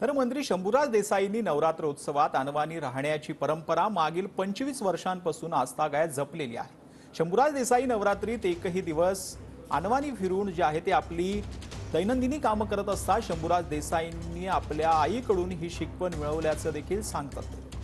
तर मंत्री शंभूराज देसाईंनी नवरात्र उत्सवात अनवानी राहण्याची परंपरा मागील पंचवीस वर्षांपासून आस्थागायत जपलेली आहे. शंभूराज देसाई नवरात्रीत एकही दिवस अनवानी फिरून जे आहे ते आपली दैनंदिनी कामं करत असतात. शंभूराज देसाईंनी आपल्या आईकडून ही शिकवण मिळवल्याचं देखील सांगतात